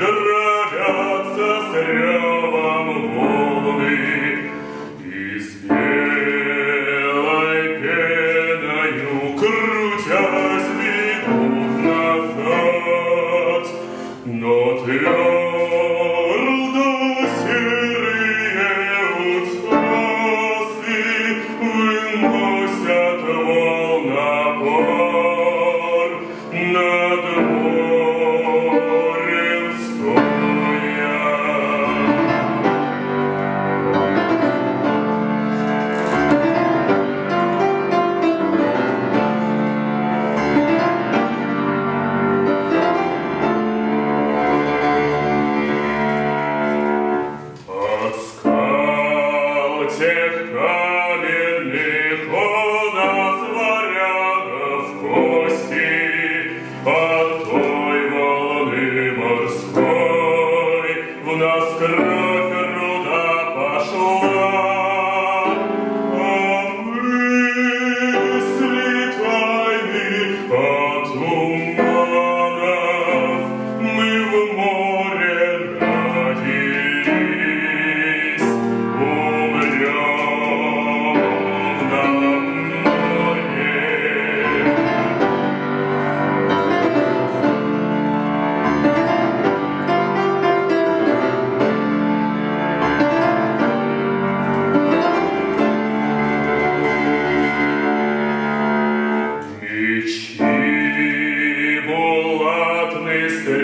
Grazie, Signore. Christus.